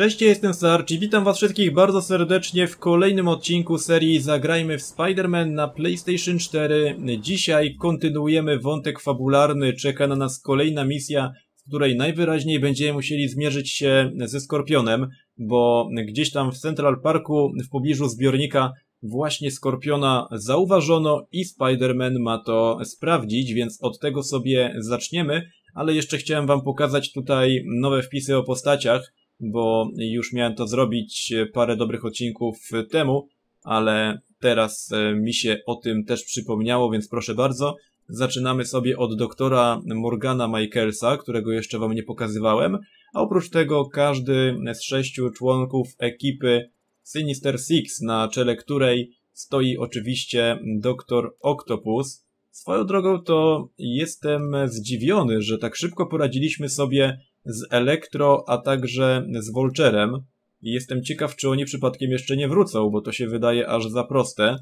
Cześć, ja jestem Sarch i witam was wszystkich bardzo serdecznie w kolejnym odcinku serii Zagrajmy w Spider-Man na PlayStation 4. Dzisiaj kontynuujemy wątek fabularny, czeka na nas kolejna misja, w której najwyraźniej będziemy musieli zmierzyć się ze Skorpionem, bo gdzieś tam w Central Parku w pobliżu zbiornika właśnie Skorpiona zauważono i Spider-Man ma to sprawdzić, więc od tego sobie zaczniemy, ale jeszcze chciałem wam pokazać tutaj nowe wpisy o postaciach, bo już miałem to zrobić parę dobrych odcinków temu, ale teraz e, mi się o tym też przypomniało, więc proszę bardzo. Zaczynamy sobie od doktora Morgana Michaelsa, którego jeszcze wam nie pokazywałem, a oprócz tego każdy z sześciu członków ekipy Sinister Six, na czele której stoi oczywiście doktor Octopus. Swoją drogą to jestem zdziwiony, że tak szybko poradziliśmy sobie z Elektro, a także z Vulturem. I jestem ciekaw, czy oni przypadkiem jeszcze nie wrócą, bo to się wydaje aż za proste.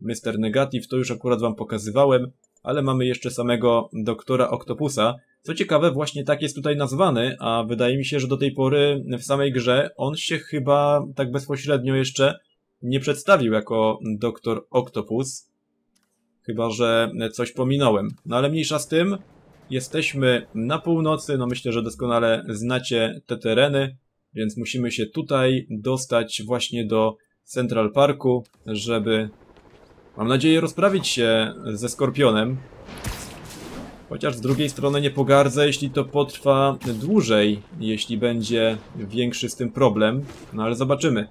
Mr. Negative to już akurat wam pokazywałem, ale mamy jeszcze samego doktora Octopusa. Co ciekawe, właśnie tak jest tutaj nazwany, a wydaje mi się, że do tej pory w samej grze on się chyba tak bezpośrednio jeszcze nie przedstawił jako doktor Octopus. Chyba, że coś pominąłem. No ale mniejsza z tym, Jesteśmy na północy, no myślę, że doskonale znacie te tereny, więc musimy się tutaj dostać właśnie do Central Parku, żeby, mam nadzieję, rozprawić się ze Skorpionem. Chociaż z drugiej strony nie pogardzę, jeśli to potrwa dłużej, jeśli będzie większy z tym problem, no ale zobaczymy.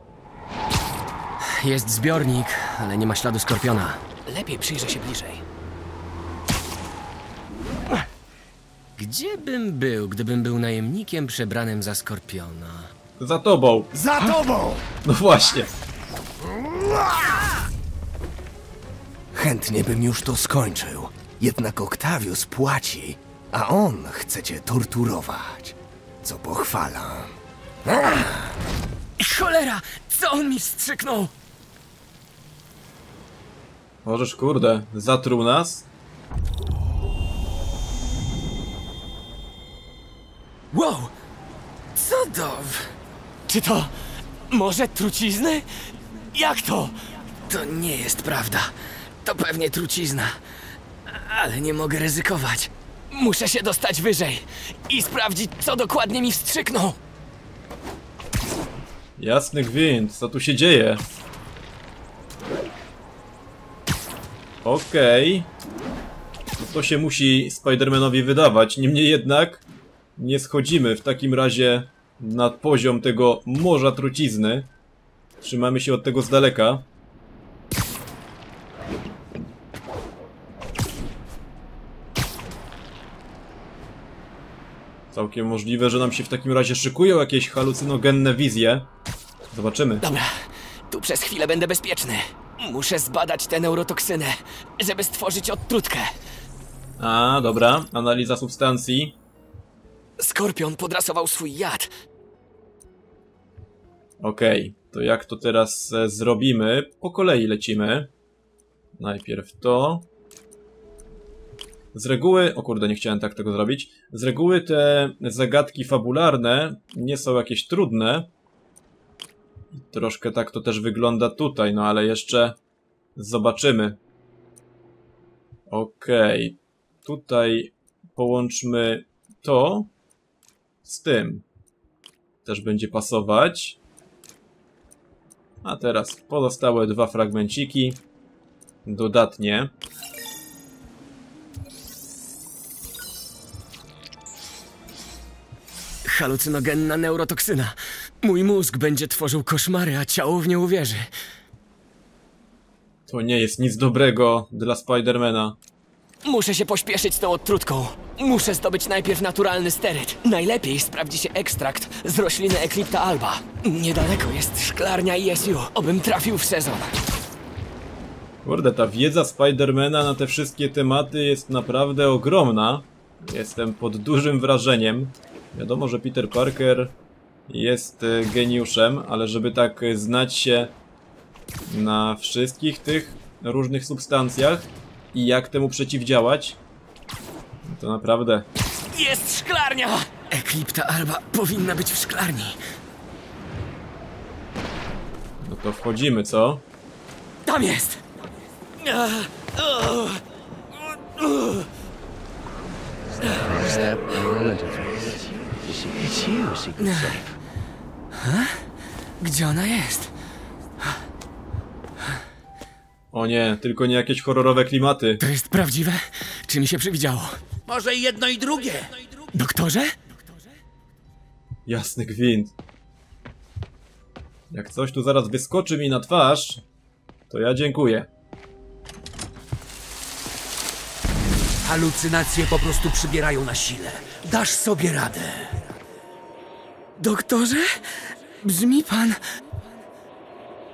Jest zbiornik, ale nie ma śladu skorpiona. Lepiej przyjrzę się bliżej. Gdzie bym był, gdybym był najemnikiem przebranym za skorpiona? Za tobą! Za tobą! No właśnie! Chętnie bym już to skończył. Jednak Octavius płaci, a on chce cię torturować. Co pochwalam. Cholera! Co on mi wstrzyknął? Możesz, kurde, zatruł nas? Wow! Co to? Czy to może trucizny? Jak to? To nie jest prawda. To pewnie trucizna. Ale nie mogę ryzykować. Muszę się dostać wyżej i sprawdzić, co dokładnie mi wstrzyknął. Jasny gwint, co tu się dzieje? Okej. Okay. To się musi Spidermanowi wydawać. Niemniej jednak nie schodzimy w takim razie na poziom tego morza trucizny. Trzymamy się od tego z daleka. Całkiem możliwe, że nam się w takim razie szykują jakieś halucynogenne wizje. Zobaczymy. Dobra, tu przez chwilę będę bezpieczny. Muszę zbadać tę neurotoksynę, żeby stworzyć odtrutkę. A, dobra. Analiza substancji. Skorpion podrasował swój jad. Okej, okay, to jak to teraz e, zrobimy? Po kolei lecimy. Najpierw to. Z reguły, o kurde, nie chciałem tak tego zrobić. Z reguły te zagadki fabularne nie są jakieś trudne. Troszkę tak to też wygląda tutaj, no ale jeszcze zobaczymy. Okej, okay. tutaj połączmy to z tym. Też będzie pasować. A teraz pozostałe dwa fragmenciki. Dodatnie. Halucynogenna neurotoksyna. Mój mózg będzie tworzył koszmary, a ciało w nie uwierzy. To nie jest nic dobrego dla Spidermana. Muszę się pośpieszyć z tą odtrutką. Muszę zdobyć najpierw naturalny steryt. Najlepiej sprawdzi się ekstrakt z rośliny Eclipta alba. Niedaleko jest szklarnia ISU. Obym trafił w sezon. Kurde, ta wiedza Spidermana na te wszystkie tematy jest naprawdę ogromna. Jestem pod dużym wrażeniem. Wiadomo, że Peter Parker jest e, geniuszem, ale żeby tak znać się na wszystkich tych różnych substancjach, i jak temu przeciwdziałać, to naprawdę... Jest szklarnia! Eklipta Alba powinna być w szklarni. No to wchodzimy, co? Tam jest! Gdzie ona jest? O nie, tylko nie jakieś horrorowe klimaty. To jest prawdziwe? Czy mi się przywidziało? Może i jedno i drugie. Doktorze? Jasny gwint. Jak coś tu zaraz wyskoczy mi na twarz, to ja dziękuję. Halucynacje po prostu przybierają na sile. Dasz sobie radę. Doktorze? Brzmi pan...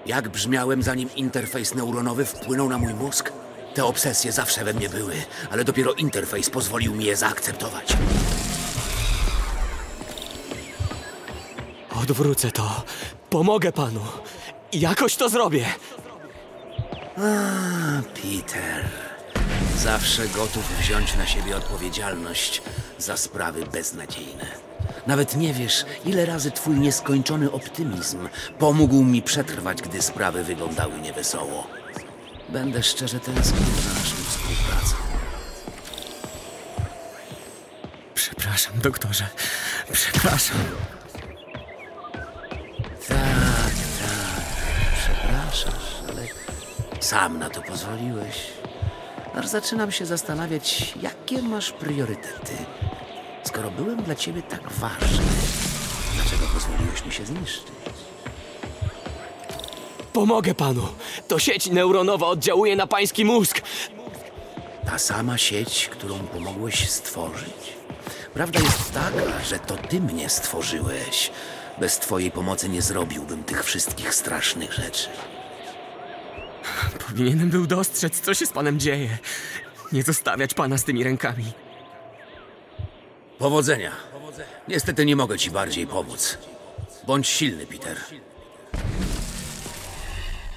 Jak brzmiałem, zanim interfejs neuronowy wpłynął na mój mózg? Te obsesje zawsze we mnie były, ale dopiero interfejs pozwolił mi je zaakceptować. Odwrócę to. Pomogę panu. Jakoś to zrobię. Peter, zawsze gotów wziąć na siebie odpowiedzialność za sprawy beznadziejne. Nawet nie wiesz, ile razy twój nieskończony optymizm pomógł mi przetrwać, gdy sprawy wyglądały niewesoło. Będę szczerze tęsknił za naszą współpracą. Przepraszam, doktorze. Przepraszam. Tak, tak, przepraszasz, ale sam na to pozwoliłeś. Aż zaczynam się zastanawiać, jakie masz priorytety. Skoro byłem dla ciebie tak ważny, dlaczego pozwoliłeś mi się zniszczyć? Pomogę panu. To sieć neuronowa oddziałuje na pański mózg. Ta sama sieć, którą pomogłeś stworzyć. Prawda jest taka, że to ty mnie stworzyłeś. Bez twojej pomocy nie zrobiłbym tych wszystkich strasznych rzeczy. Powinienem był dostrzec, co się z panem dzieje. Nie zostawiać pana z tymi rękami. Powodzenia. Niestety nie mogę ci bardziej pomóc. Bądź silny, Peter.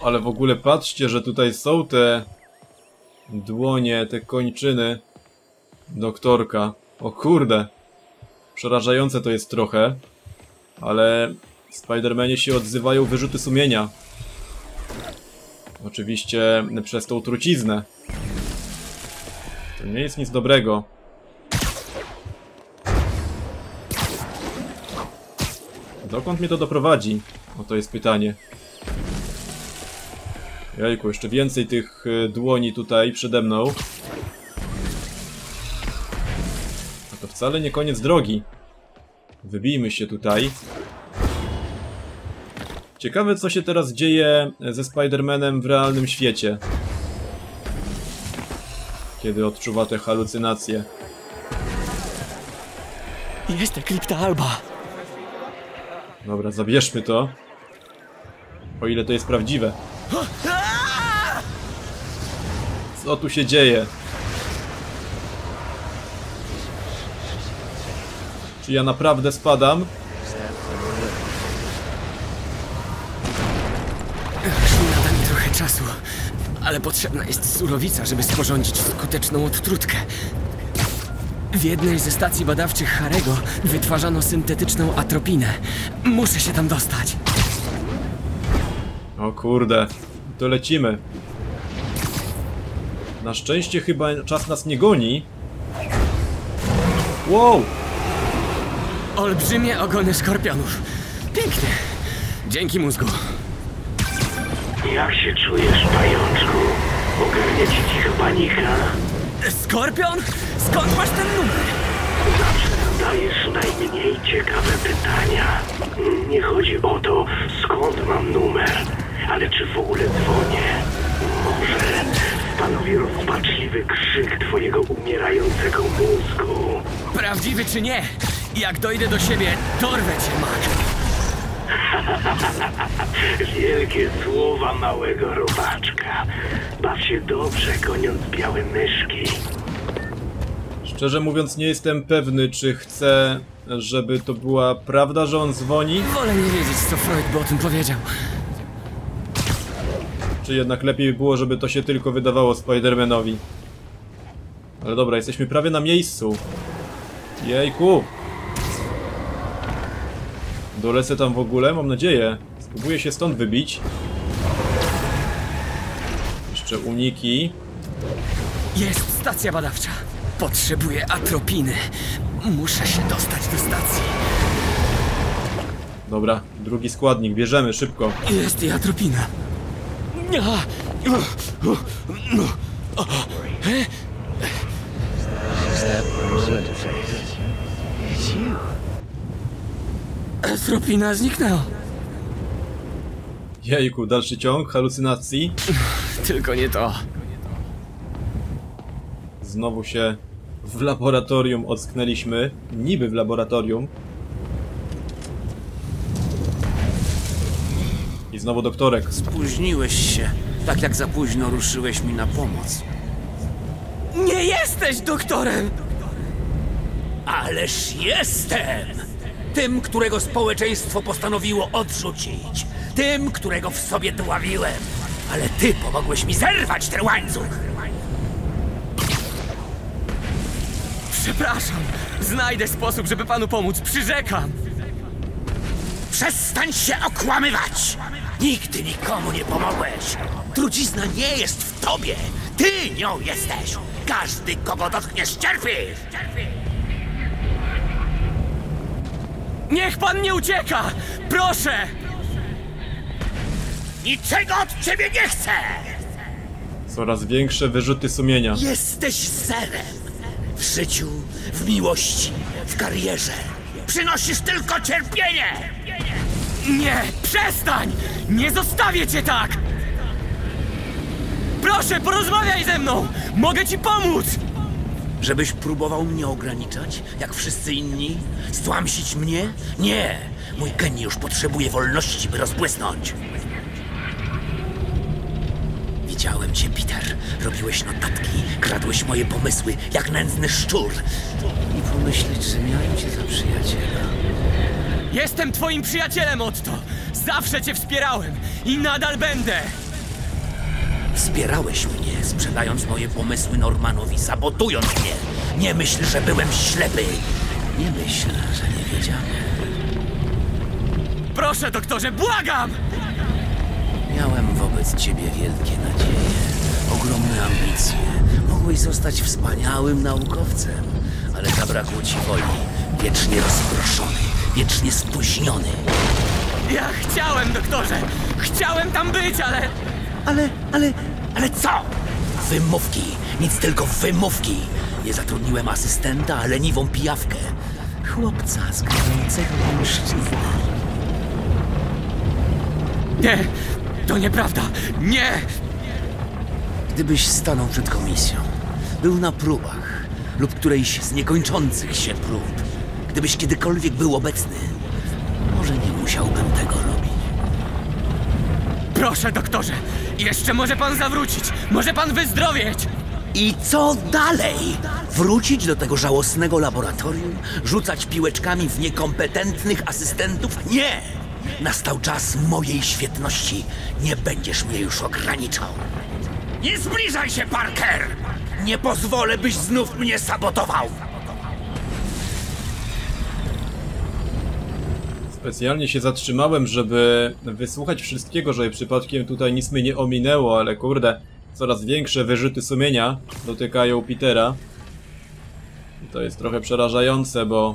Ale w ogóle patrzcie, że tutaj są te dłonie, te kończyny doktorka. O kurde. Przerażające to jest trochę. Ale w Spidermanie się odzywają wyrzuty sumienia. Oczywiście przez tą truciznę. To nie jest nic dobrego. Dokąd mnie to doprowadzi? O to jest pytanie. Jajku, jeszcze więcej tych e, dłoni tutaj przede mną. A to wcale nie koniec drogi. Wybijmy się tutaj. Ciekawe, co się teraz dzieje ze Spider-Manem w realnym świecie. Kiedy odczuwa te halucynacje. Jest ta krypta Alba. Dobra, zabierzmy to. O ile to jest prawdziwe. Co tu się dzieje? Czy ja naprawdę spadam? Nada mi trochę czasu, ale potrzebna jest surowica, żeby sporządzić skuteczną odtrutkę. W jednej ze stacji badawczych Harego wytwarzano syntetyczną atropinę. Muszę się tam dostać. O kurde, to lecimy. Na szczęście chyba czas nas nie goni. Wow! Olbrzymie ogony skorpionów. Pięknie. Dzięki mózgu. Jak się czujesz, pajączku? Ogarnia ci cicha panika? Skorpion? Skąd masz ten numer? Zawsze zadajesz najmniej ciekawe pytania. Nie chodzi o to, skąd mam numer, ale czy w ogóle dzwonię. Może stanowi rozpaczliwy krzyk twojego umierającego mózgu. Prawdziwy czy nie? Jak dojdę do siebie, dorwę cię, Mac. Wielkie słowa małego robaczka. Baw się dobrze, goniąc białe myszki. Szczerze mówiąc nie jestem pewny, czy chcę, żeby to była prawda, że on dzwoni, Wolę nie wiedzieć, co Freud by o tym powiedział. Czy jednak lepiej by było, żeby to się tylko wydawało Spider-Manowi. Ale dobra, jesteśmy prawie na miejscu. Jejku! Dolecę tam w ogóle? Mam nadzieję. Spróbuję się stąd wybić. Jeszcze uniki. Jest stacja badawcza. Potrzebuję atropiny. Muszę się dostać do stacji. Dobra, drugi składnik, bierzemy szybko. Jest i atropina. A! Atropina zniknęła. Jejku, dalszy ciąg halucynacji. Tylko nie to. Znowu się w laboratorium ocknęliśmy. Niby w laboratorium. Znowu doktorek. Spóźniłeś się, tak jak za późno ruszyłeś mi na pomoc. Nie jesteś doktorem! Ależ jestem! Tym, którego społeczeństwo postanowiło odrzucić. Tym, którego w sobie dławiłem. Ale ty pomogłeś mi zerwać ten łańcuch! Przepraszam. Znajdę sposób, żeby panu pomóc. Przyrzekam. Przestań się okłamywać! Nigdy nikomu nie pomogłeś! Trucizna nie jest w tobie! Ty nią jesteś! Każdy, kogo dotkniesz, cierpi! Niech pan nie ucieka! Proszę! Niczego od ciebie nie chcę! Coraz większe wyrzuty sumienia. Jesteś zerem! W życiu, w miłości, w karierze. Przynosisz tylko cierpienie! Nie! Przestań! Nie zostawię cię tak! Proszę, porozmawiaj ze mną! Mogę ci pomóc! Żebyś próbował mnie ograniczać, jak wszyscy inni? Stłamsić mnie? Nie! Mój geniusz potrzebuje wolności, by rozbłysnąć. Widziałem cię, Peter. Robiłeś notatki, kradłeś moje pomysły, jak nędzny szczur. I pomyśleć, że miałem cię za przyjaciela. Jestem twoim przyjacielem, Otto! Zawsze cię wspierałem i nadal będę! Wspierałeś mnie, sprzedając moje pomysły Normanowi, sabotując mnie. Nie myśl, że byłem ślepy. Nie myśl, że nie wiedziałem. Proszę, doktorze, błagam! Miałem wobec ciebie wielkie nadzieje, ogromne ambicje. Mogłeś zostać wspaniałym naukowcem, ale zabrakło ci woli. Wiecznie rozproszony, wiecznie spóźniony. Ja chciałem, doktorze! Chciałem tam być, ale... Ale, ale, ale co? Wymówki, nic tylko wymówki. Nie zatrudniłem asystenta, a leniwą pijawkę. Chłopca zgrającego mężczyznę. Nie! To nieprawda! Nie! Gdybyś stanął przed komisją, był na próbach lub którejś z niekończących się prób, gdybyś kiedykolwiek był obecny, może nie musiałbym tego robić. Proszę, doktorze! Jeszcze może pan zawrócić! Może pan wyzdrowieć! I co dalej? Wrócić do tego żałosnego laboratorium? Rzucać piłeczkami w niekompetentnych asystentów? Nie! Nastał czas mojej świetności. Nie będziesz mnie już ograniczał. Nie zbliżaj się, Parker! Nie pozwolę, byś znów mnie sabotował! Specjalnie się zatrzymałem, żeby wysłuchać wszystkiego, żeby przypadkiem tutaj nic mnie nie ominęło, ale kurde, coraz większe wyrzuty sumienia dotykają Petera. I to jest trochę przerażające, bo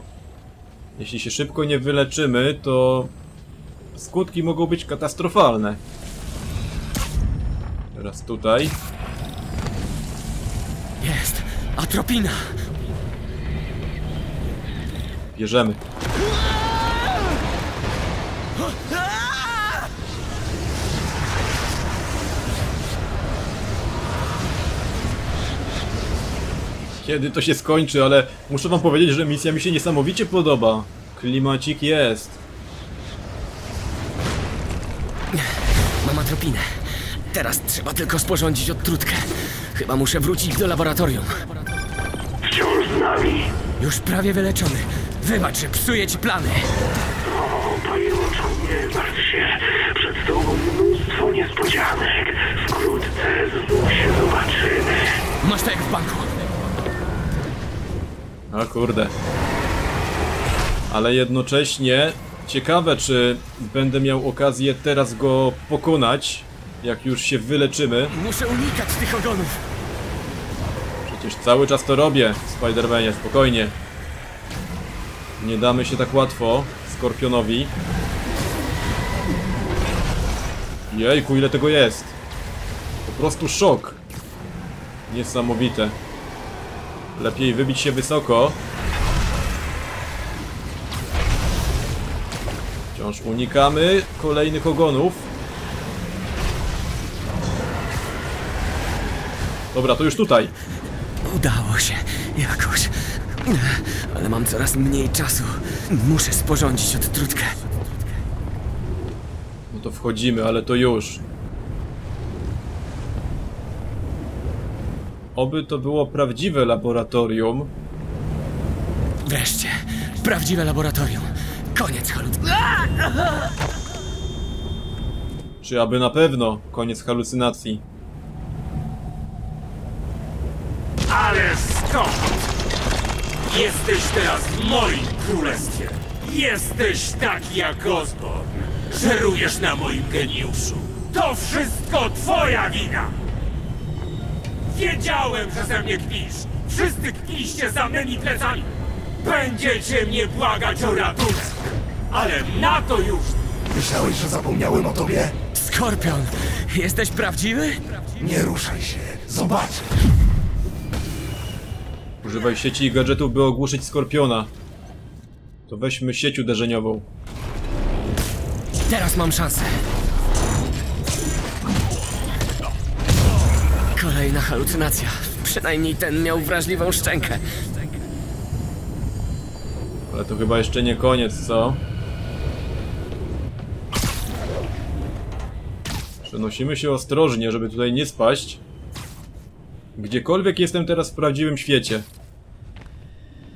jeśli się szybko nie wyleczymy, to skutki mogą być katastrofalne. Teraz tutaj. Jest! Atropina! Bierzemy. Kiedy to się skończy, ale muszę wam powiedzieć, że misja mi się niesamowicie podoba. Klimacik jest. Mam atropinę. Teraz trzeba tylko sporządzić odtrutkę. Chyba muszę wrócić do laboratorium. Wciąż z nami. Już prawie wyleczony. Wybacz, że psuję ci plany. O, pajęczu, nie martw się. Przed tobą mnóstwo niespodzianek. Wkrótce znów się zobaczymy. Masz to jak w banku. A kurde. Ale jednocześnie Ciekawe, czy będę miał okazję teraz go pokonać, jak już się wyleczymy. Muszę unikać tych ogonów. Przecież cały czas to robię, Spider-Manie, spokojnie. Nie damy się tak łatwo Skorpionowi. Jejku, ile tego jest. Po prostu szok. Niesamowite. Lepiej wybić się wysoko. Wciąż unikamy kolejnych ogonów. Dobra, to już tutaj. Udało się. Jakoś. Ale mam coraz mniej czasu. Muszę sporządzić odtrutkę. No to wchodzimy, ale to już. Oby to było prawdziwe laboratorium. Wreszcie. Prawdziwe laboratorium. Koniec halut. Czy aby na pewno koniec halucynacji. Ale skąd? Jesteś teraz w moim królestwie. Jesteś taki jak Osborn. Żerujesz na moim geniuszu. To wszystko twoja wina. Wiedziałem, że ze mnie kpisz. Wszyscy kpiliście za mymi plecami. Będziecie mnie błagać o ratunek. Ale na to już Myślałeś, że zapomniałem o tobie? Skorpion, jesteś prawdziwy? Nie ruszaj się, zobaczysz. Używaj sieci i gadżetów, by ogłuszyć Skorpiona. To weźmy sieć uderzeniową. Teraz mam szansę. Kolejna halucynacja. Przynajmniej ten miał wrażliwą szczękę. Ale to chyba jeszcze nie koniec, co? Przenosimy się ostrożnie, żeby tutaj nie spaść. Gdziekolwiek jestem teraz w prawdziwym świecie.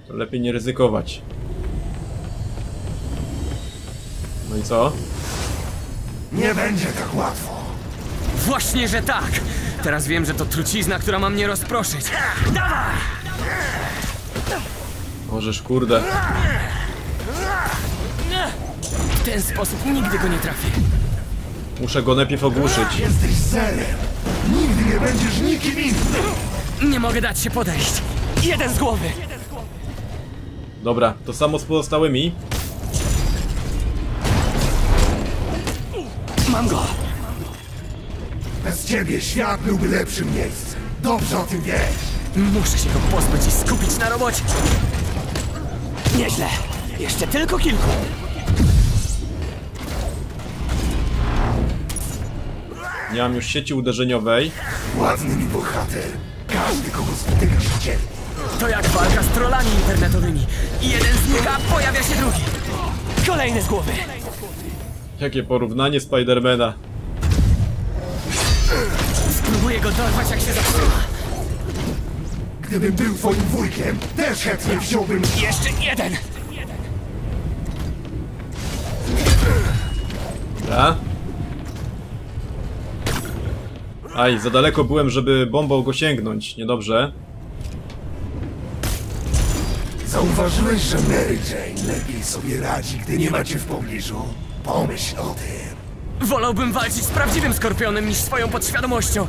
To lepiej nie ryzykować. No i co? Nie będzie tak łatwo. Właśnie, że tak! Teraz wiem, że to trucizna, która ma mnie rozproszyć. Dawaj! Możesz, kurde. W ten sposób nigdy go nie trafię. Muszę go najpierw ogłuszyć. Jesteś zerem. Nigdy nie będziesz nikim innym. Nie mogę dać się podejść. Jeden z głowy! Dobra, to samo z pozostałymi. Ciebie świat byłby lepszym miejscem. Dobrze o tym wiesz. Muszę się go pozbyć i skupić na robocie. Nieźle. Jeszcze tylko kilku. Nie mam już sieci uderzeniowej. Ładny mi bohater. Każdy, kogo spotykasz, cierpi. To jak walka z trollami internetowymi. Jeden znika, pojawia się drugi. Kolejny z głowy. Jakie porównanie Spidermana. Spróbuję go dorwać, jak się zatrzyma. Gdybym był twoim wujkiem, też chętnie wziąłbym... Jeszcze jeden. Dobra. Aj, za daleko byłem, żeby bombą go sięgnąć. Niedobrze. Zauważyłeś, że Mary Jane lepiej sobie radzi, gdy nie macie w pobliżu? Pomyśl o tym. Wolałbym walczyć z prawdziwym skorpionem niż swoją podświadomością.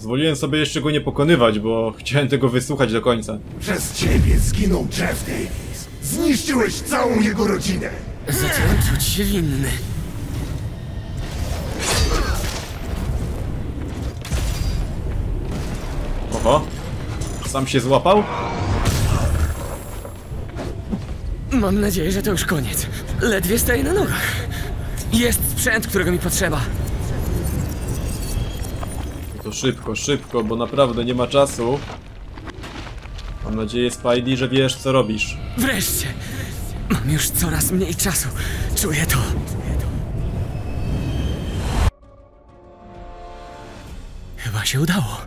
Pozwoliłem sobie jeszcze go nie pokonywać, bo chciałem tego wysłuchać do końca. Przez ciebie zginął Jeff Davis. Zniszczyłeś całą jego rodzinę. Zacząłem czuć się winny. Oho. Sam się złapał? Mam nadzieję, że to już koniec. Ledwie staję na nogach. Jest sprzęt, którego mi potrzeba. To szybko, szybko, bo naprawdę nie ma czasu. Mam nadzieję, Spidey, że wiesz co robisz. Wreszcie! Mam już coraz mniej czasu. Czuję to. Chyba się udało.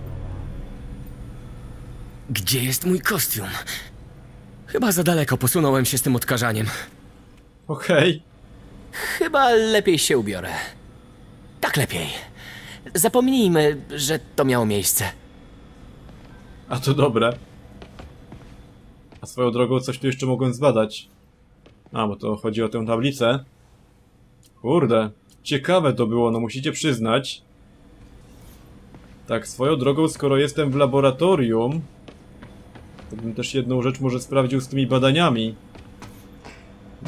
Gdzie jest mój kostium? Chyba za daleko posunąłem się z tym odkażaniem. Okej. Chyba lepiej się ubiorę. Tak lepiej. Zapomnijmy, że to miało miejsce. A to dobre. A swoją drogą coś tu jeszcze mogłem zbadać. A, bo to chodzi o tę tablicę. Kurde, ciekawe to było, no musicie przyznać. Tak, swoją drogą, skoro jestem w laboratorium, to bym też jedną rzecz może sprawdził z tymi badaniami.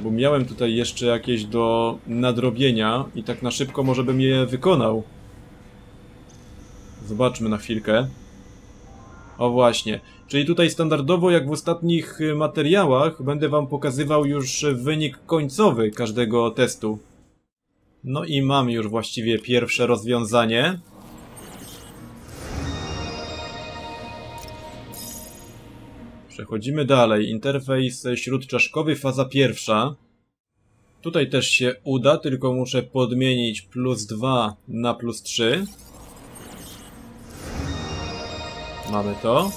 Bo miałem tutaj jeszcze jakieś do nadrobienia i tak na szybko może bym je wykonał. Zobaczmy na chwilkę. O właśnie. Czyli tutaj standardowo, jak w ostatnich y, materiałach, będę wam pokazywał już wynik końcowy każdego testu. No i mam już właściwie pierwsze rozwiązanie. Przechodzimy dalej. Interfejs śródczaszkowy, faza pierwsza. Tutaj też się uda, tylko muszę podmienić plus 2 na plus 3. Mamy to.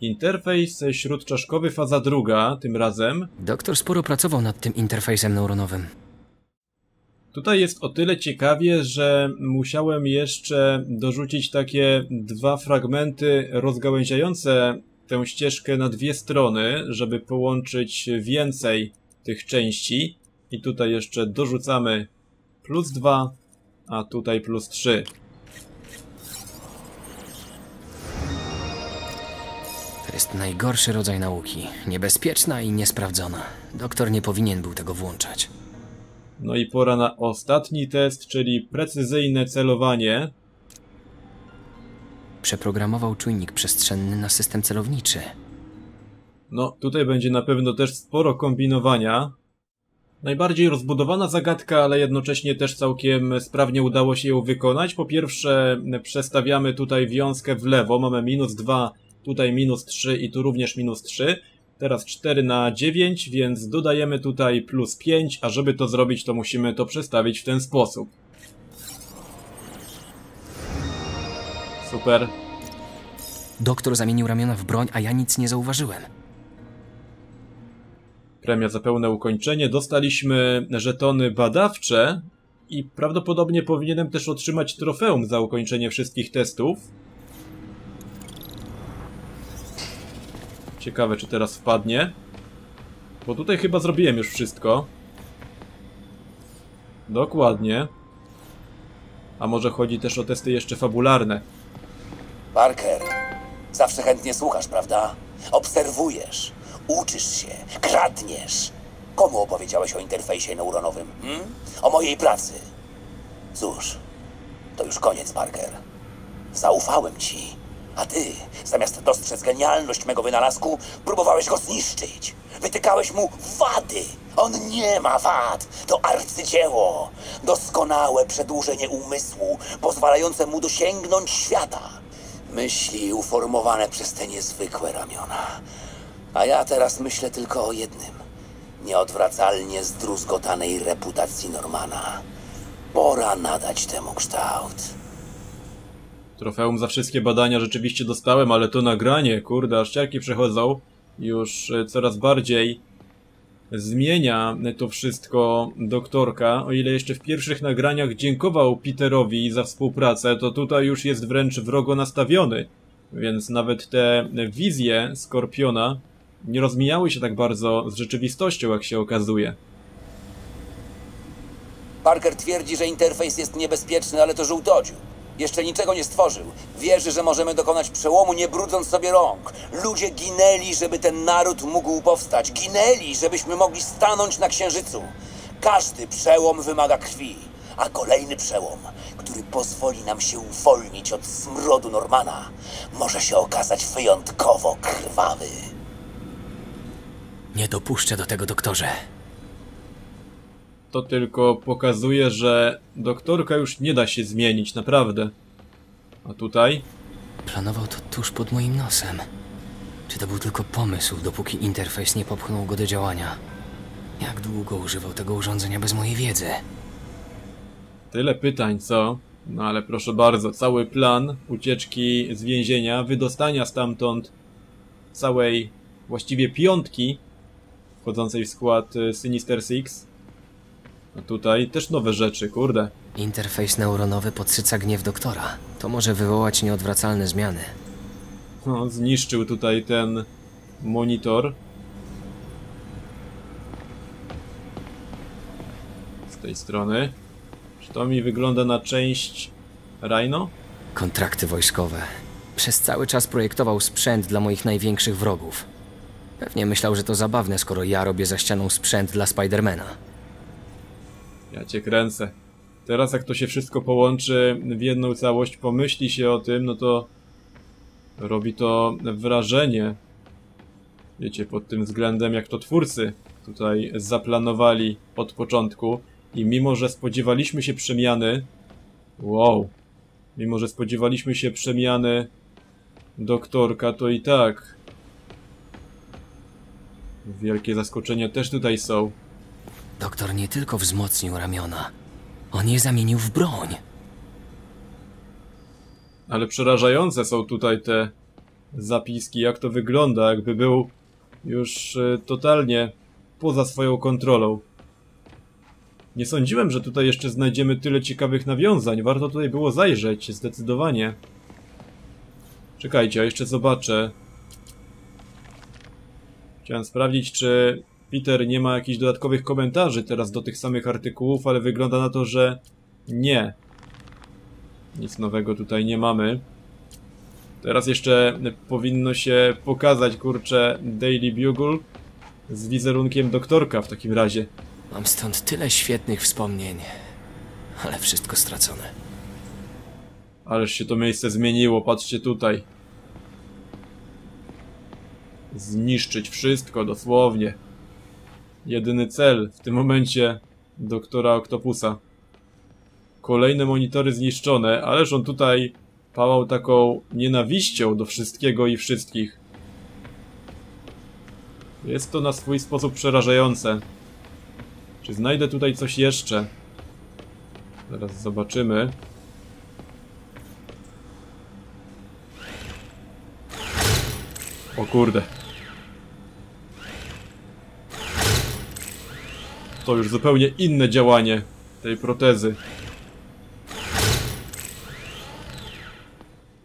Interfejs śródczaszkowy, faza druga, tym razem. Doktor sporo pracował nad tym interfejsem neuronowym. Tutaj jest o tyle ciekawie, że musiałem jeszcze dorzucić takie dwa fragmenty rozgałęziające tę ścieżkę na dwie strony, żeby połączyć więcej tych części. I tutaj jeszcze dorzucamy plus 2, a tutaj plus 3. To jest najgorszy rodzaj nauki. Niebezpieczna i niesprawdzona. Doktor nie powinien był tego włączać. No i pora na ostatni test, czyli precyzyjne celowanie. Przeprogramował czujnik przestrzenny na system celowniczy. No, tutaj będzie na pewno też sporo kombinowania. Najbardziej rozbudowana zagadka, ale jednocześnie też całkiem sprawnie udało się ją wykonać. Po pierwsze, przestawiamy tutaj wiązkę w lewo, mamy minus 2, tutaj minus 3 i tu również minus 3. Teraz 4 na 9, więc dodajemy tutaj plus 5, a żeby to zrobić, to musimy to przestawić w ten sposób. Super. Doktor zamienił ramiona w broń, a ja nic nie zauważyłem. Premia za pełne ukończenie. Dostaliśmy żetony badawcze i prawdopodobnie powinienem też otrzymać trofeum za ukończenie wszystkich testów. Ciekawe, czy teraz wpadnie. Bo tutaj chyba zrobiłem już wszystko. Dokładnie. A może chodzi też o testy jeszcze fabularne. Parker, zawsze chętnie słuchasz, prawda? Obserwujesz, uczysz się, kradniesz. Komu opowiedziałeś o interfejsie neuronowym? Hmm? O mojej pracy. Cóż, to już koniec, Parker. Zaufałem ci, a ty, zamiast dostrzec genialność mego wynalazku, próbowałeś go zniszczyć. Wytykałeś mu wady. On nie ma wad. To arcydzieło. Doskonałe przedłużenie umysłu, pozwalające mu dosięgnąć świata. Myśli uformowane przez te niezwykłe ramiona. A ja teraz myślę tylko o jednym. Nieodwracalnie zdruzgotanej reputacji Normana. Pora nadać temu kształt. Trofeum za wszystkie badania rzeczywiście dostałem, ale to nagranie, kurde, aż ciarki przechodzą. Już e, coraz bardziej zmienia to wszystko doktorka. O ile jeszcze w pierwszych nagraniach dziękował Peterowi za współpracę, to tutaj już jest wręcz wrogo nastawiony. Więc nawet te wizje Skorpiona nie rozmijały się tak bardzo z rzeczywistością, jak się okazuje. Parker twierdzi, że interfejs jest niebezpieczny, ale to żółtodziób. Jeszcze niczego nie stworzył. Wierzy, że możemy dokonać przełomu, nie brudząc sobie rąk. Ludzie ginęli, żeby ten naród mógł powstać. Ginęli, żebyśmy mogli stanąć na księżycu. Każdy przełom wymaga krwi, a kolejny przełom, który pozwoli nam się uwolnić od smrodu Normana, może się okazać wyjątkowo krwawy. Nie dopuszczę do tego, doktorze. To tylko pokazuje, że doktorka już nie da się zmienić, naprawdę. A tutaj? Planował to tuż pod moim nosem. Czy to był tylko pomysł, dopóki interfejs nie popchnął go do działania? Jak długo używał tego urządzenia bez mojej wiedzy? Tyle pytań, co? No ale proszę bardzo, cały plan ucieczki z więzienia, wydostania stamtąd całej, właściwie piątki wchodzącej w skład y, Sinister Six. A tutaj też nowe rzeczy, kurde. Interfejs neuronowy podsyca gniew doktora. To może wywołać nieodwracalne zmiany. No, zniszczył tutaj ten monitor. tej strony. Czy to mi wygląda na część Rhino? Kontrakty wojskowe. Przez cały czas projektował sprzęt dla moich największych wrogów. Pewnie myślał, że to zabawne, skoro ja robię za ścianą sprzęt dla Spidermana. Ja cię kręcę. Teraz jak to się wszystko połączy w jedną całość, pomyśli się o tym, no to robi to wrażenie. Wiecie, pod tym względem, jak to twórcy tutaj zaplanowali od początku. I mimo, że spodziewaliśmy się przemiany... Wow. Mimo, że spodziewaliśmy się przemiany doktorka, to i tak... Wielkie zaskoczenia też tutaj są. Doktor nie tylko wzmocnił ramiona, on je zamienił w broń. Ale przerażające są tutaj te zapiski, jak to wygląda, jakby był już e, totalnie poza swoją kontrolą. Nie sądziłem, że tutaj jeszcze znajdziemy tyle ciekawych nawiązań. Warto tutaj było zajrzeć, zdecydowanie. Czekajcie, a jeszcze zobaczę. Chciałem sprawdzić, czy Peter nie ma jakichś dodatkowych komentarzy teraz do tych samych artykułów, ale wygląda na to, że nie. Nic nowego tutaj nie mamy. Teraz jeszcze powinno się pokazać, kurczę, Daily Bugle z wizerunkiem doktorka w takim razie. Mam stąd tyle świetnych wspomnień, ale wszystko stracone. Ależ się to miejsce zmieniło, patrzcie tutaj. Zniszczyć wszystko, dosłownie. Jedyny cel w tym momencie doktora Octopusa. Kolejne monitory zniszczone, ależ on tutaj pałał taką nienawiścią do wszystkiego i wszystkich. Jest to na swój sposób przerażające. Czy znajdę tutaj coś jeszcze? Zaraz zobaczymy. O kurde. To już zupełnie inne działanie tej protezy.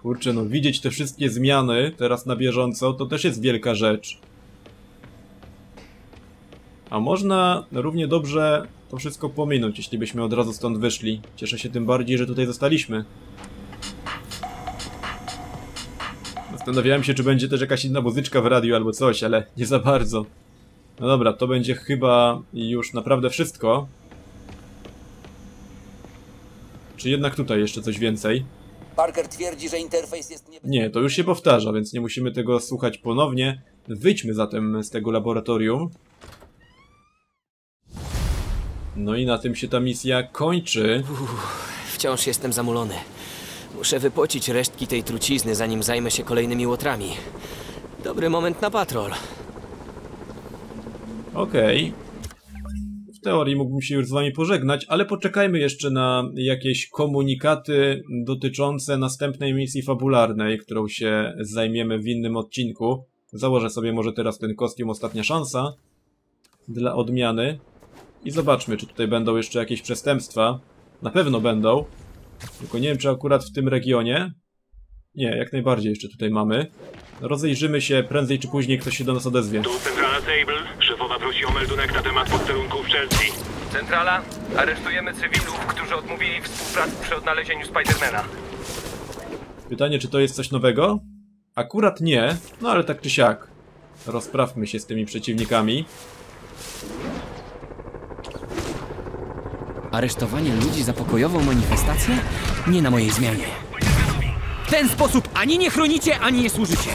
Kurczę, no widzieć te wszystkie zmiany teraz na bieżąco, to też jest wielka rzecz. A można równie dobrze to wszystko pominąć, jeśli byśmy od razu stąd wyszli. Cieszę się tym bardziej, że tutaj zostaliśmy. Zastanawiałem się, czy będzie też jakaś inna muzyczka w radiu albo coś, ale nie za bardzo. No dobra, to będzie chyba już naprawdę wszystko. Czy jednak tutaj jeszcze coś więcej? Parker twierdzi, że interfejs jest nie... Nie, to już się powtarza, więc nie musimy tego słuchać ponownie. Wyjdźmy zatem z tego laboratorium. No i na tym się ta misja kończy. Wciąż jestem zamulony. Muszę wypocić resztki tej trucizny, zanim zajmę się kolejnymi łotrami. Dobry moment na patrol. Okej. W teorii mógłbym się już z wami pożegnać, ale poczekajmy jeszcze na jakieś komunikaty dotyczące następnej misji fabularnej, którą się zajmiemy w innym odcinku. Założę sobie może teraz ten kostium Ostatnia Szansa dla odmiany i zobaczmy, czy tutaj będą jeszcze jakieś przestępstwa. Na pewno będą, tylko nie wiem, czy akurat w tym regionie. Nie, jak najbardziej jeszcze tutaj mamy. Rozejrzymy się, prędzej czy później ktoś się do nas odezwie. Sable. Szefowa prosi o meldunek na temat posterunków w Chelsea. Centrala, aresztujemy cywilów, którzy odmówili współpracy przy odnalezieniu Spidermana. Pytanie, czy to jest coś nowego? Akurat nie, no ale tak czy siak. Rozprawmy się z tymi przeciwnikami. Aresztowanie ludzi za pokojową manifestację? Nie na mojej zmianie. W ten sposób ani nie chronicie, ani nie służycie.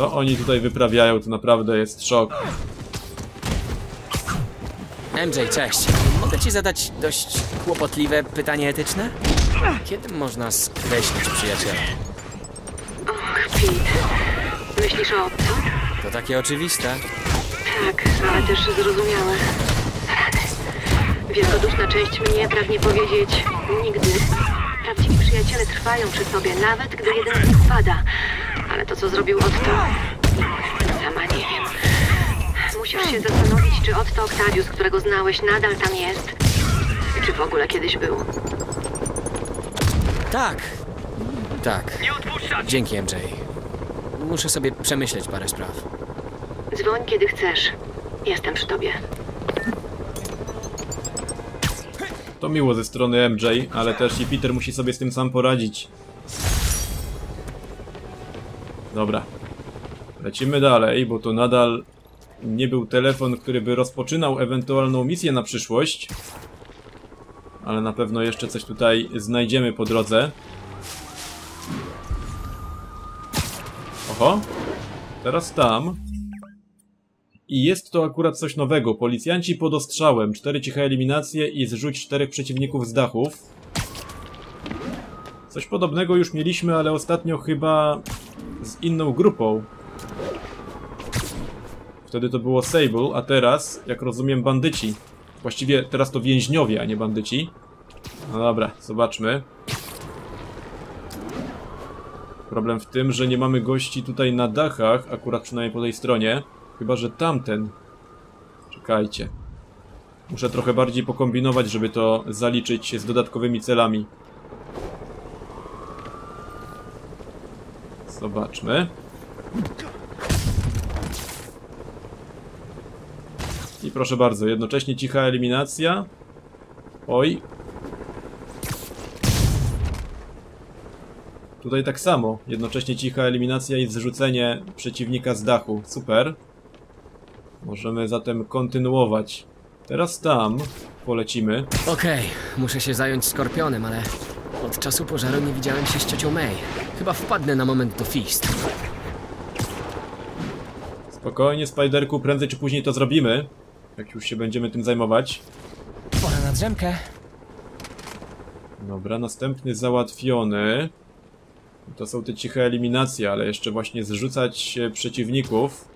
Co oni tutaj wyprawiają, to naprawdę jest szok. MJ, cześć. Mogę ci zadać dość kłopotliwe pytanie etyczne? Kiedy można skreślić przyjaciela? Pete, myślisz o obcym? To takie oczywiste. Tak, ale też zrozumiałe. Wielkoduszna część mnie pragnie powiedzieć nigdy. Prawdziwi przyjaciele trwają przy sobie, nawet gdy jeden z nich pada. Ale to, co zrobił Otto, sama nie wiem. Musisz się zastanowić, czy Otto Octavius, którego znałeś, nadal tam jest. I czy w ogóle kiedyś był. Tak. Tak. Nie odpuszczać! Dzięki, MJ. Muszę sobie przemyśleć parę spraw. Dzwoń, kiedy chcesz. Jestem przy tobie. To miło ze strony MJ, ale też i Peter musi sobie z tym sam poradzić. Dobra. Lecimy dalej, bo to nadal nie był telefon, który by rozpoczynał ewentualną misję na przyszłość. Ale na pewno jeszcze coś tutaj znajdziemy po drodze. Oho. Teraz tam. I jest to akurat coś nowego. Policjanci pod ostrzałem. Cztery ciche eliminacje i zrzuć czterech przeciwników z dachów. Coś podobnego już mieliśmy, ale ostatnio chyba z inną grupą. Wtedy to było Sable, a teraz, jak rozumiem, bandyci. Właściwie teraz to więźniowie, a nie bandyci. No dobra, zobaczmy. Problem w tym, że nie mamy gości tutaj na dachach, akurat przynajmniej po tej stronie. Chyba, że tamten. Czekajcie. Muszę trochę bardziej pokombinować, żeby to zaliczyć z dodatkowymi celami. Zobaczmy. I proszę bardzo, jednocześnie cicha eliminacja. Oj. Tutaj tak samo, jednocześnie cicha eliminacja i zrzucenie przeciwnika z dachu. Super. Możemy zatem kontynuować. Teraz tam polecimy. Okej, muszę się zająć Skorpionem, ale od czasu pożaru nie widziałem się z ciocią May. Chyba wpadnę na moment do Fist. Spokojnie, Spiderku, prędzej czy później to zrobimy. Jak już się będziemy tym zajmować. Pora na drzemkę. Dobra, następny załatwiony. To są te ciche eliminacje, ale jeszcze właśnie zrzucać przeciwników.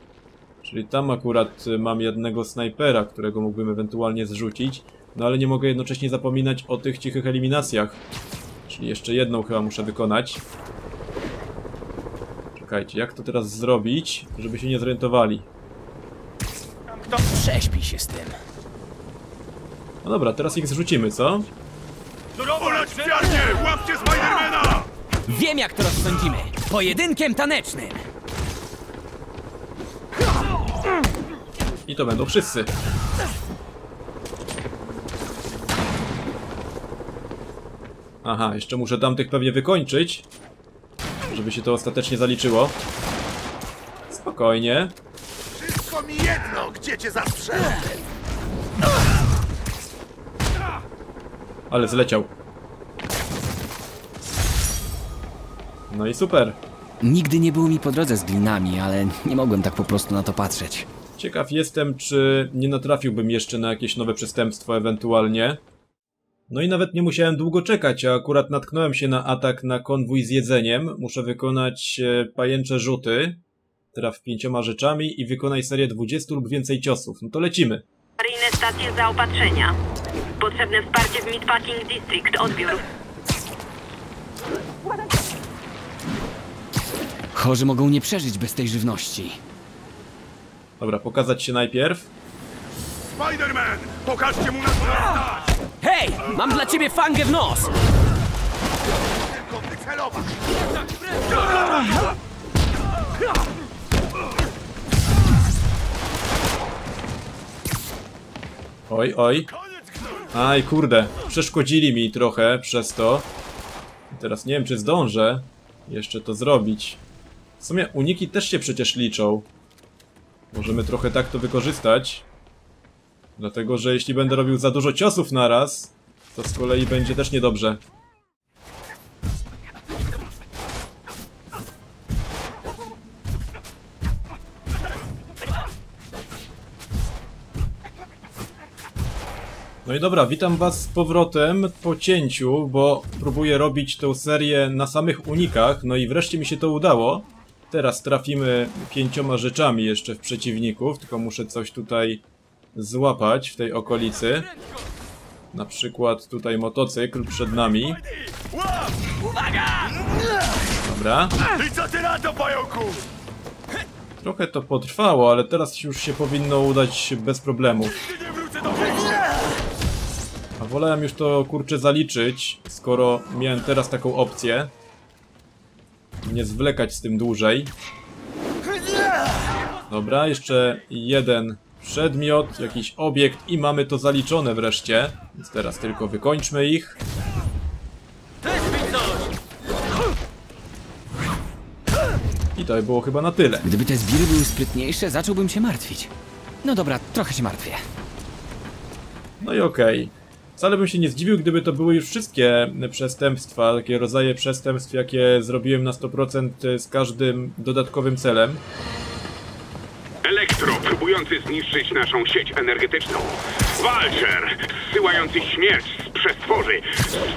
Czyli tam akurat mam jednego snajpera, którego mógłbym ewentualnie zrzucić. No ale nie mogę jednocześnie zapominać o tych cichych eliminacjach. Czyli jeszcze jedną chyba muszę wykonać. Czekajcie, jak to teraz zrobić, żeby się nie zorientowali? Prześpij się z tym. No dobra, teraz ich zrzucimy, co? Łapcie Spidermana! Wiem jak to rozsądzimy. Pojedynkiem tanecznym. I to będą wszyscy. Aha, jeszcze muszę tamtych pewnie wykończyć. Żeby się to ostatecznie zaliczyło. Spokojnie. Wszystko mi jedno, gdzie cię zastrzelę. Ale zleciał. No i super. Nigdy nie było mi po drodze z glinami, ale nie mogłem tak po prostu na to patrzeć. Ciekaw jestem, czy nie natrafiłbym jeszcze na jakieś nowe przestępstwo ewentualnie. No i nawet nie musiałem długo czekać, a akurat natknąłem się na atak na konwój z jedzeniem. Muszę wykonać e, pajęcze rzuty. Traf pięcioma rzeczami i wykonaj serię 20 lub więcej ciosów. No to lecimy. Awaryjne stacje zaopatrzenia. Potrzebne wsparcie w Meatpacking District. Odbiór. Chorzy mogą nie przeżyć bez tej żywności. Dobra, pokazać się najpierw. Spiderman! Pokażcie mu na co nas stać! Hej! Mam dla ciebie fangę w nos! Tylko wycelować. Oj, oj. Aj, kurde. Przeszkodzili mi trochę przez to. Teraz nie wiem, czy zdążę jeszcze to zrobić. W sumie uniki też się przecież liczą. Możemy trochę tak to wykorzystać. Dlatego, że jeśli będę robił za dużo ciosów naraz, to z kolei będzie też niedobrze. No i dobra, witam was z powrotem po cięciu, bo próbuję robić tę serię na samych unikach, no i wreszcie mi się to udało. Teraz trafimy pięcioma rzeczami jeszcze w przeciwników, tylko muszę coś tutaj złapać w tej okolicy. Na przykład tutaj motocykl przed nami. Dobra. I co ty na to, pająku? Trochę to potrwało, ale teraz już się powinno udać bez do A wolałem już to kurczę zaliczyć, skoro miałem teraz taką opcję. Nie zwlekać z tym dłużej. Dobra, jeszcze jeden przedmiot, jakiś obiekt i mamy to zaliczone wreszcie. Więc teraz tylko wykończmy ich. I to by było chyba na tyle. Gdyby te zbiry były sprytniejsze, zacząłbym się martwić. No dobra, trochę się martwię. No i okej. Wcale bym się nie zdziwił, gdyby to były już wszystkie przestępstwa, takie rodzaje przestępstw, jakie zrobiłem na 100% z każdym dodatkowym celem. Elektro, próbujący zniszczyć naszą sieć energetyczną. Walcher, zsyłający śmierć z przestworzy.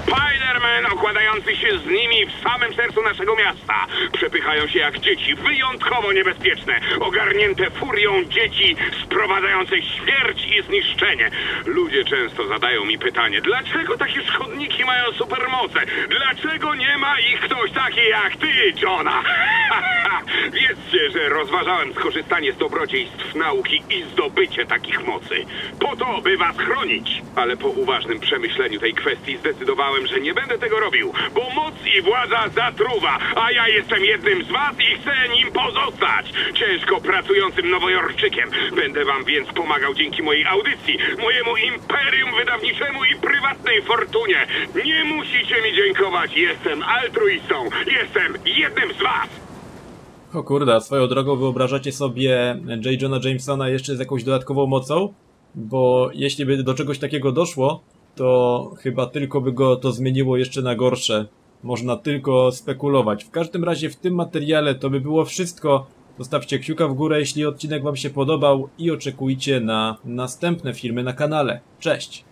Spider-Man, okładający się z nimi w samym sercu naszego miasta. Przepychają się jak dzieci, wyjątkowo niebezpieczne. Ogarnięte furią dzieci, sprowadzające śmierć i zniszczenie. Ludzie często zadają mi pytanie, dlaczego takie szkodniki mają supermoce? Dlaczego nie ma ich ktoś taki jak ty, Johna? Wiedzcie, że rozważałem skorzystanie z dobrodziejstw nauki i zdobycie takich mocy. Po to, by was chronić. Ale po uważnym przemyśleniu tej kwestii zdecydowałem, że nie będę tego robił, bo moc i władza zatruwa, a ja jestem jednym z was i chcę nim pozostać. Ciężko pracującym nowojorczykiem. Będę wam więc pomagał dzięki mojej audycji, mojemu imperium wydawniczemu i prywatnej fortunie. Nie musicie mi dziękować, jestem altruistą. Jestem jednym z was. O kurde, a swoją drogą wyobrażacie sobie J. Johna Jamesona jeszcze z jakąś dodatkową mocą? Bo jeśli by do czegoś takiego doszło, to chyba tylko by go to zmieniło jeszcze na gorsze. Można tylko spekulować. W każdym razie w tym materiale to by było wszystko. Zostawcie kciuka w górę, jeśli odcinek wam się podobał i oczekujcie na następne filmy na kanale. Cześć!